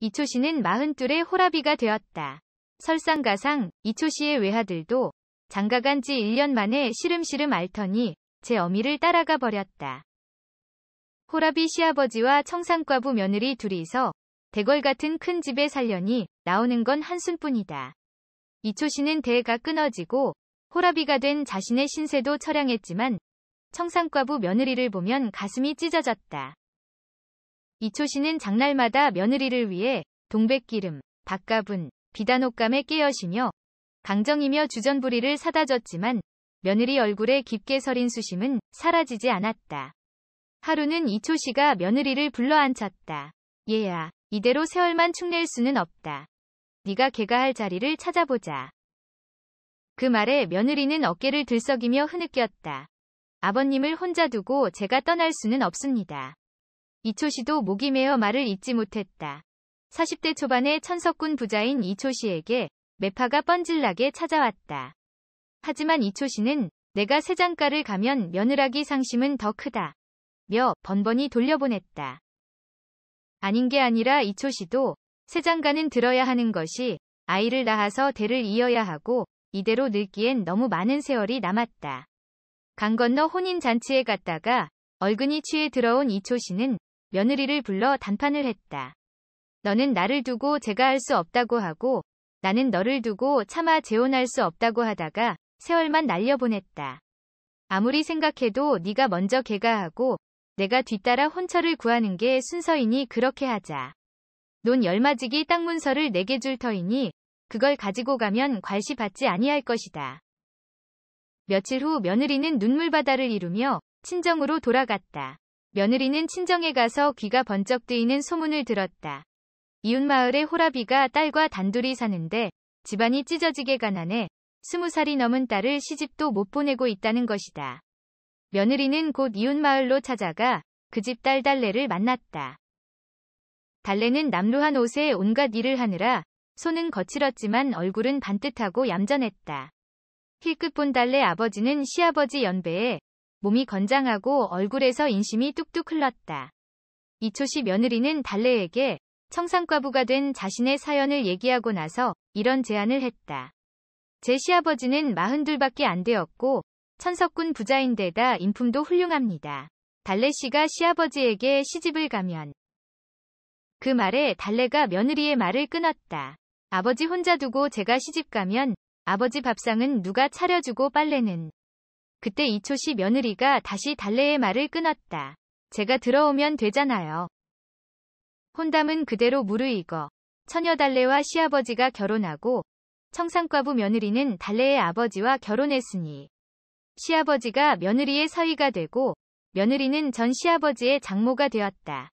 이초 씨는 마흔둘의 호라비가 되었다. 설상가상 이초 씨의 외하들도 장가간 지 1년 만에 시름시름 앓더니 제 어미를 따라가 버렸다. 호라비 시아버지와 청산과부 며느리 둘이서 대궐 같은 큰 집에 살려니 나오는 건 한순뿐이다. 이초 씨는 대가 끊어지고 호라비가 된 자신의 신세도 처량했지만 청산과부 며느리를 보면 가슴이 찢어졌다. 이초 씨는 장날마다 며느리를 위해 동백기름, 밥가분, 비단옷감에 깨어시며 강정이며 주전부리를 사다 줬지만 며느리 얼굴에 깊게 서린 수심은 사라지지 않았다. 하루는 이초 씨가 며느리를 불러앉혔다. 얘야, 이대로 세월만 축낼 수는 없다. 네가 개가 할 자리를 찾아보자. 그 말에 며느리는 어깨를 들썩이며 흐느꼈다. 아버님을 혼자 두고 제가 떠날 수는 없습니다. 이초씨도 목이 메어 말을 잇지 못했다. 40대 초반의 천석군 부자인 이초씨에게 매파가 뻔질나게 찾아왔다. 하지만 이초씨는 내가 세장가를 가면 며느라기 상심은 더 크다. 며 번번이 돌려보냈다. 아닌 게 아니라 이초씨도 세장가는 들어야 하는 것이 아이를 낳아서 대를 이어야 하고 이대로 늙기엔 너무 많은 세월이 남았다. 강 건너 혼인 잔치에 갔다가 얼근이 취해 들어온 이초씨는 며느리를 불러 단판을 했다. 너는 나를 두고 제가 할 수 없다고 하고 나는 너를 두고 차마 재혼할 수 없다고 하다가 세월만 날려보냈다. 아무리 생각해도 네가 먼저 개가 하고 내가 뒤따라 혼처를 구하는 게 순서이니 그렇게 하자. 논 열마지기 땅 문서를 내게 줄 터이니 그걸 가지고 가면 괄시 받지 아니할 것이다. 며칠 후 며느리는 눈물바다를 이루며 친정으로 돌아갔다. 며느리는 친정에 가서 귀가 번쩍 뜨이는 소문을 들었다. 이웃마을의 호라비가 딸과 단둘이 사는데 집안이 찢어지게 가난해 스무 살이 넘은 딸을 시집도 못 보내고 있다는 것이다. 며느리는 곧 이웃마을로 찾아가 그 집 딸 달래를 만났다. 달래는 남루한 옷에 온갖 일을 하느라 손은 거칠었지만 얼굴은 반듯하고 얌전했다. 힐끗 본 달래 아버지는 시아버지 연배에 몸이 건장하고 얼굴에서 인심이 뚝뚝 흘렀다. 이초시 며느리는 달래에게 청산과부가 된 자신의 사연을 얘기하고 나서 이런 제안을 했다. 제 시아버지는 마흔둘밖에 안 되었고 천석군 부자인데다 인품도 훌륭합니다. 달래 씨가 시아버지에게 시집을 가면 그 말에 달래가 며느리의 말을 끊었다. 아버지 혼자 두고 제가 시집 가면 아버지 밥상은 누가 차려주고 빨래는 그때 이초시 며느리가 다시 달래의 말을 끊었다. 제가 들어오면 되잖아요. 혼담은 그대로 무르익어 처녀 달래와 시아버지가 결혼하고 청산과부 며느리는 달래의 아버지와 결혼했으니 시아버지가 며느리의 사위가 되고 며느리는 전 시아버지의 장모가 되었다.